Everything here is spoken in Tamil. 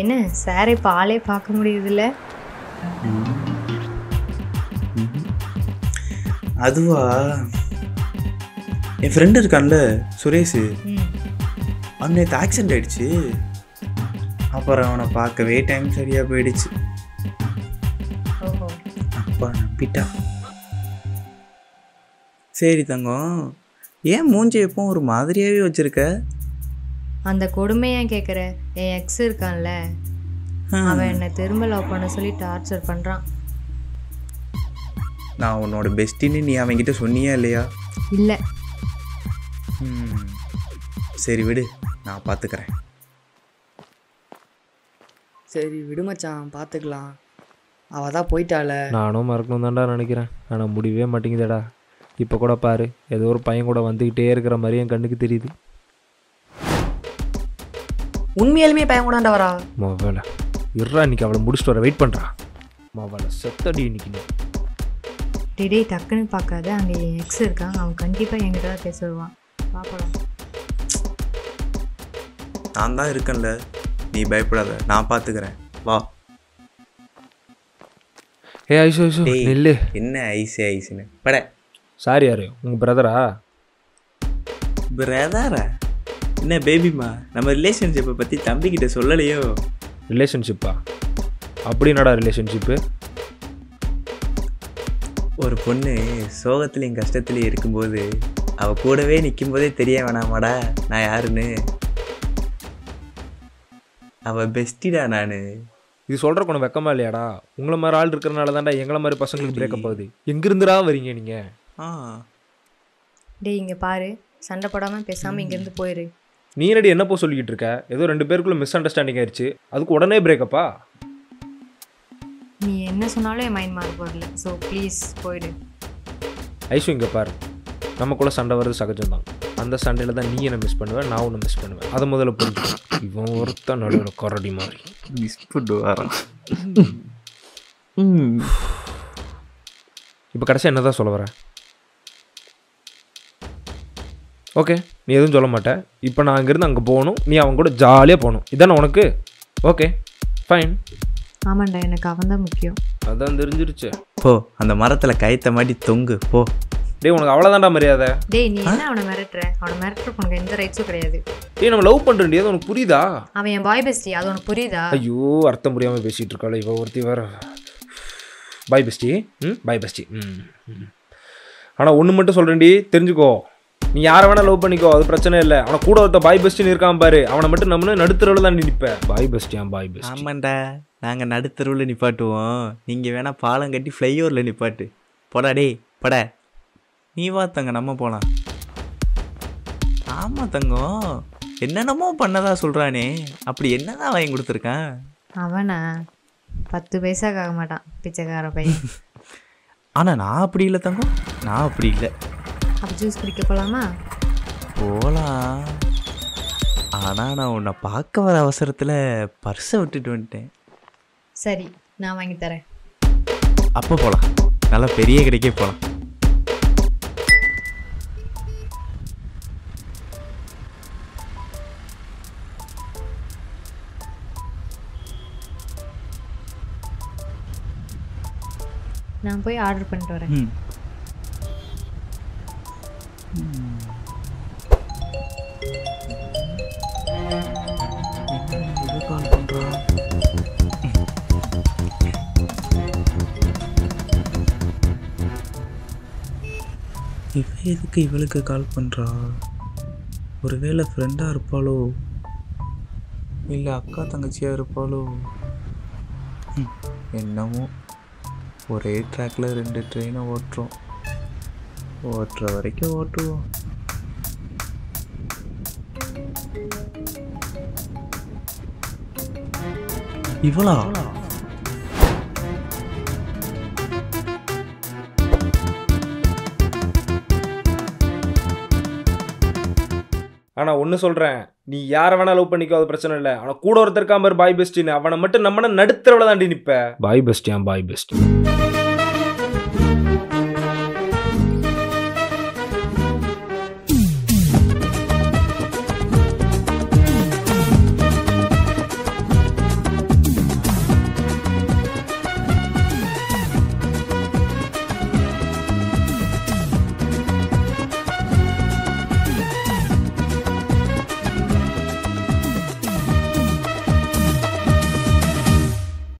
என்ன சார் இப்போ ஆளே பார்க்க முடியுதுல்ல? அதுவா? என் ஃப்ரெண்டு இருக்கான்ல சுரேஷ். அவன் நேற்று ஆக்சிடென்ட் ஆயிடுச்சு. அப்புறம் அவனை பார்க்கவே டைம் சரியாக போயிடுச்சு. அப்பா நம்பிட்டா. சரி தங்கம் ஏன் மூஞ்சி எப்போ ஒரு மாதிரியாகவே வச்சிருக்க? அந்த கொடுமையா கேட்குற என் எக்ஸ் இருக்கான்ல. அவன் என்னை திரும்ப லவ் பண்ண சொல்லி டார்ச்சர் பண்ணுறான் நான் உன்னோட பெஸ்டின்னு நீ அவன்கிட்ட சொன்னியா இல்லையா? இல்லை. சரி விடு நான் பார்த்துக்கிறேன் சரி விடு மச்சான் பார்த்துக்கலாம் அவள் தான் போயிட்டாள. நானும் மறக்கணும் தான்டா நினைக்கிறேன். ஆனால் முடியவே மாட்டேங்குதேடா. இப்போ கூட பாரு ஏதோ ஒரு பையன் கூட வந்துக்கிட்டே இருக்கிற மாதிரி என் கண்ணுக்கு தெரியுது. உண்மையாலுமே பையன் கூடாண்டா வரா. மொபைல இருறா இன்னைக்கு அவளை முடிச்சுட்டு வர வெயிட் பண்ணுறா மொபைல செத்தடி இன்னைக்கு நீ. டிடே டக்குன்னு பார்க்காத. அங்கே என் எக்ஸ் இருக்கான். அவன் கண்டிப்பாக என்கிட்ட தான் பேச வருவான். பார்க்கலாம் நான் தான் இருக்கேன்ல. நீ பயப்படாத. நான் பார்த்துக்கிறேன் வா. ஏ ஐசோ ஐசோ டேய். நெல்லு. என்ன ஐஸு ஐஸுன்னு பட. சாரி யாரு? உங்கள் பிரதரா பிரதரா என்ன பேபிமா நம்ம ரிலேஷன்ஷிப்பை பற்றி தம்பிக்கிட்ட சொல்லலையோ? ரிலேஷன்ஷிப்பா அப்படி என்னடா ரிலேஷன்ஷிப்பு ஒரு பொண்ணு சோகத்துலேயும் கஷ்டத்துலேயும் இருக்கும்போது அவள் கூடவே நிற்கும் போதே தெரிய வேணாமாடா நான் யாருன்னு? அவள் பெஸ்டிடா நான். இது சொல்கிற கொஞ்சம் வெக்கமா இல்லையாடா? உங்களை மாதிரி ஆள் இருக்கிறனால தான்டா எங்களை மாதிரி பசங்களுக்கு பிரேக்கப் ஆகுது. எங்கிருந்துடா வரீங்க நீங்கள் ஆ. டேய் இங்கே பாரு. சண்டை போடாமல் பேசாமல் இங்கேருந்து போயிரு. நீ என்னடி என்ன போ சொல்லிக்கிட்டு இருக்க? ஏதோ ரெண்டு பேருக்குள்ள மிஸ் அண்டர்ஸ்டாண்டிங் ஆயிடுச்சு அதுக்கு உடனே பிரேக்கப்பா நீ என்ன சொன்னாலும் என் மைண்ட் மாற போடல ஸோ ப்ளீஸ் போயிடு. ஐஷு இங்கே பாரு. நமக்குள்ள சண்டை வர்றது சகஜம்தான். அந்த சண்டையில் தான் நீ என்ன மிஸ் பண்ணுவேன் நான் உன்னை மிஸ் பண்ணுவேன். அதை முதல்ல புரிஞ்சு இவன் ஒருத்தன் நடுவில் கொரடி மாதிரி. மிஸ் பண்ணு வரோம் இப்போ கடைசி என்ன தான் சொல்ல வர? ஓகே நீ எதுவும் சொல்ல மாட்ட. இப்போ நான் அங்கேருந்து அங்கே போகணும். நீ அவன் கூட ஜாலியாக போகணும். இதானே உனக்கு? ஓகே ஃபைன் ஆமாண்டா எனக்கு அவன் தான் முக்கியம். அதான் தெரிஞ்சிருச்சு. போ அந்த மரத்தில் கயத்த மாட்டி தொங்கு போ. டேய் உனக்கு அவ்வளோதான்டா மரியாதை. டேய் நீ என்ன அவனை மிரட்டுற? அவனை மிரட்டுறதுக்கு உனக்கு எந்த ரைட்ஸும் கிடையாது. டேய் நம்ம லவ் பண்ணுறேன் அது உனக்கு புரியுதா? அவன் என் பாய் பெஸ்டி அது உனக்கு புரியுதா? ஐயோ அர்த்தம் புரியாமல் பேசிகிட்டு இருக்காள். இவ ஒருத்தி வேற. பாய் பெஸ்டி ம்? பாய் பெஸ்டி ம் ஆனால் ஒன்று மட்டும் சொல்கிறேன்டி தெரிஞ்சுக்கோ. நீ யாரை வேணா லவ் பண்ணிக்கோ அது பிரச்சனை இல்லை. அவனை கூட ஒருத்த பாய் பெஸ்டின்னு இருக்கான் பாரு. அவனை மட்டும் நம்மனு நடுத்தரவில் தான் நிற்பேன் பாய் பெஸ்டியா பாய் பெஸ்டி ஆமாண்டா. நாங்கள் நடுத்தருவில் நிப்பாட்டுவோம். நீங்கள் வேணால் பாலம் கட்டி ஃப்ளைஓவரில் நிப்பாட்டு. போடா டேய் பட. நீ வா தங்க நம்ம போகலாம் ஆமாம் தங்கம் என்னென்னமோ பண்ணதா சொல்கிறானே அப்படி என்னதான் வாங்கி கொடுத்துருக்கான்? அவனா? பத்து பைசாக்கு ஆக மாட்டான் பிச்சைக்கார பையன். ஆனால் நான் அப்படி இல்லை தங்கம் நான் அப்படி இல்லை. அப்போ ஜூஸ் குடிக்க போகலாமா போகலாம் ஆனால் நான் உன்னை பார்க்க வர அவசரத்தில் பர்ஸை விட்டுட்டு வந்துட்டேன். சரி நான் வாங்கி தரேன். அப்போ போகலாம் நல்லா பெரிய கடைக்கே போகலாம் நான் போய் ஆர்டர் பண்ணிட்டு வரேன். இவன் எதுக்கு இவளுக்கு கால் பண்ணுறா ஒருவேளை ஃப்ரெண்டாக இருப்பாளோ? இல்லை அக்கா தங்கச்சியாக இருப்பாளோ? என்னமோ. ஒரே ட்ராக்கில் ரெண்டு ட்ரெயினை ஓட்டுறோம். ஓட்டுற வரைக்கும் ஓட்டுவோம். இவளா? ஆனால் ஒன்று சொல்கிறேன் நீ யாரை வேணா லவ் பண்ணிக்கோ அது பிரச்சனை இல்லை. ஆனால் கூட ஒருத்தர் இருக்காம பாய் பெஸ்டின்னு அவனை மட்டும் நம்மன நடுத்தரவில் தாண்டி நிற்ப பாய் பெஸ்டியா பாய் பெஸ்டி